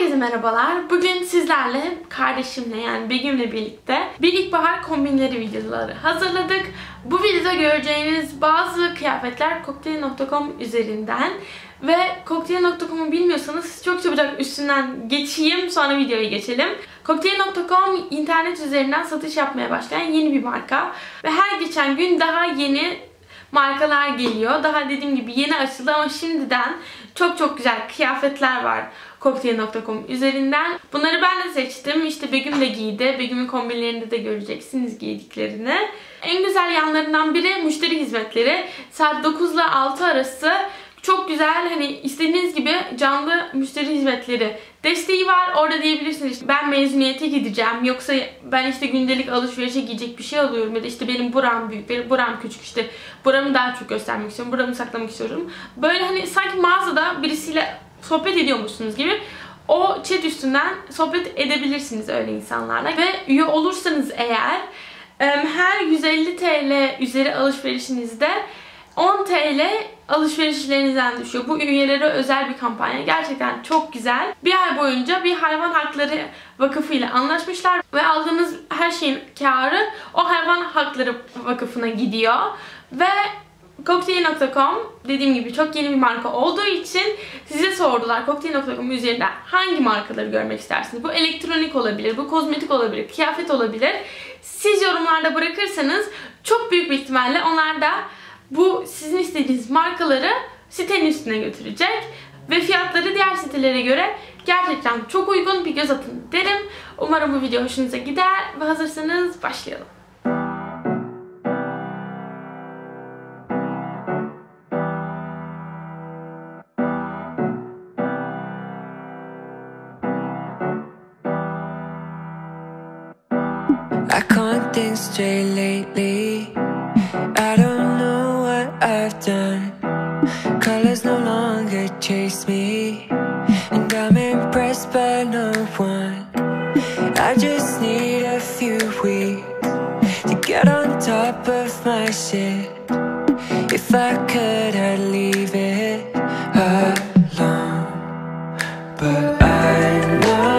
Herkese merhabalar. Bugün sizlerle kardeşimle yani Begüm'le birlikte bir ilkbahar kombinleri videoları hazırladık. Bu videoda göreceğiniz bazı kıyafetler Cocktail.com üzerinden ve Cocktail.com'u bilmiyorsanız çok çabucak üstünden geçeyim sonra videoya geçelim. Cocktail.com internet üzerinden satış yapmaya başlayan yeni bir marka ve her geçen gün daha yeni markalar geliyor. Daha dediğim gibi yeni açıldı ama şimdiden çok çok güzel kıyafetler var Cocktail.com üzerinden. Bunları ben de seçtim. İşte Begüm de giydi. Begüm'ün kombinlerinde de göreceksiniz giydiklerini. En güzel yanlarından biri müşteri hizmetleri. Saat 9 ile 6 arası çok güzel hani istediğiniz gibi canlı müşteri hizmetleri desteği var. Orada diyebilirsiniz işte ben mezuniyete gideceğim yoksa ben işte gündelik alışverişe giyecek bir şey alıyorum ya da işte benim buram büyük, benim buram küçük işte buramı daha çok göstermek istiyorum, buramı saklamak istiyorum. Böyle hani sanki mağazada birisiyle sohbet ediyormuşsunuz gibi o chat üstünden sohbet edebilirsiniz öyle insanlarla. Ve üye olursanız eğer her 150 TL üzeri alışverişinizde 10 TL alışverişlerinizden düşüyor. Bu üyelere özel bir kampanya. Gerçekten çok güzel. Bir ay boyunca bir hayvan hakları vakıfı ile anlaşmışlar ve aldığınız her şeyin karı o hayvan hakları vakıfına gidiyor. Ve Cocktail.com dediğim gibi çok yeni bir marka olduğu için size sordular Cocktail.com üzerinde hangi markaları görmek istersiniz? Bu elektronik olabilir, bu kozmetik olabilir, kıyafet olabilir. Siz yorumlarda bırakırsanız çok büyük bir ihtimalle onlar da bu sizin istediğiniz markaları sitenin üstüne götürecek. Ve fiyatları diğer sitelere göre gerçekten çok uygun bir göz atın derim. Umarım bu video hoşunuza gider ve hazırsanız başlayalım. I can't think straight lately. I don't know what I've done. Colors no longer chase me, and I'm impressed by no one. I just need a few weeks to get on top of my shit. If I could, I'd leave it alone, but I know.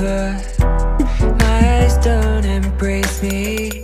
over My eyes don't embrace me.